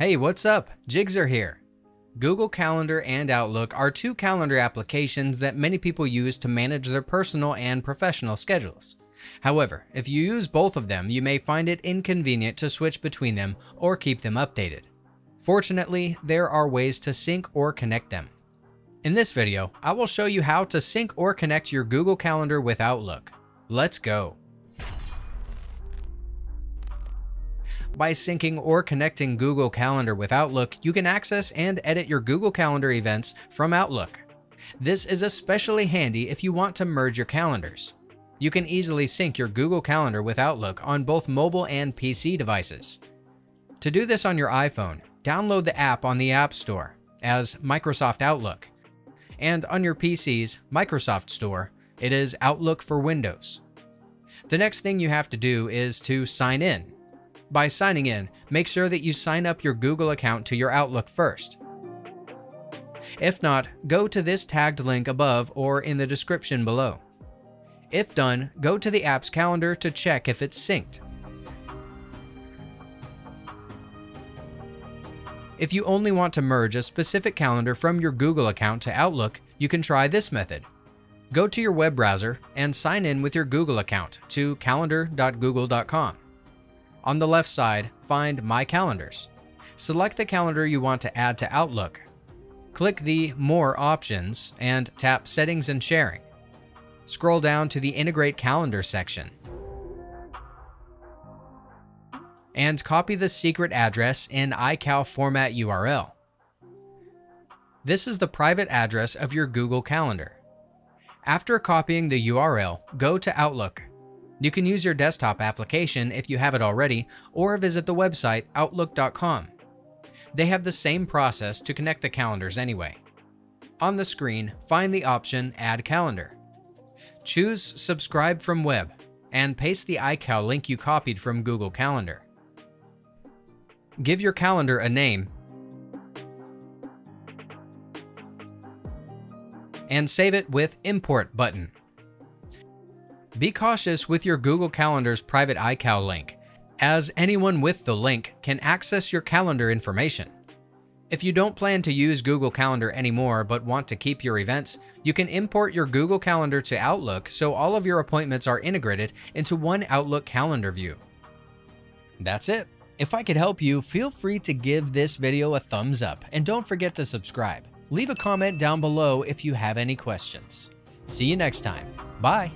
Hey, what's up? Jigxor here. Google Calendar and Outlook are two calendar applications that many people use to manage their personal and professional schedules. However, if you use both of them, you may find it inconvenient to switch between them or keep them updated. Fortunately, there are ways to sync or connect them. In this video, I will show you how to sync or connect your Google Calendar with Outlook. Let's go. By syncing or connecting Google Calendar with Outlook, you can access and edit your Google Calendar events from Outlook. This is especially handy if you want to merge your calendars. You can easily sync your Google Calendar with Outlook on both mobile and PC devices. To do this on your iPhone, download the app on the App Store as Microsoft Outlook. And on your PC's Microsoft Store, it is Outlook for Windows. The next thing you have to do is to sign in by signing in, make sure that you sign up your Google account to your Outlook first. If not, go to this tagged link above or in the description below. If done, go to the app's calendar to check if it's synced. If you only want to merge a specific calendar from your Google account to Outlook, you can try this method. Go to your web browser and sign in with your Google account to calendar.google.com. On the left side, find My Calendars. Select the calendar you want to add to Outlook. Click the More options and tap Settings and Sharing. Scroll down to the Integrate Calendar section. And copy the secret address in iCal format URL. This is the private address of your Google Calendar. After copying the URL, go to Outlook you can use your desktop application if you have it already, or visit the website Outlook.com. They have the same process to connect the calendars anyway. On the screen, find the option Add Calendar. Choose Subscribe from Web and paste the iCal link you copied from Google Calendar. Give your calendar a name and save it with Import button. Be cautious with your Google Calendar's private iCal link, as anyone with the link can access your calendar information. If you don't plan to use Google Calendar anymore but want to keep your events, you can import your Google Calendar to Outlook so all of your appointments are integrated into one Outlook calendar view. That's it. If I could help you, feel free to give this video a thumbs up and don't forget to subscribe. Leave a comment down below if you have any questions. See you next time. Bye.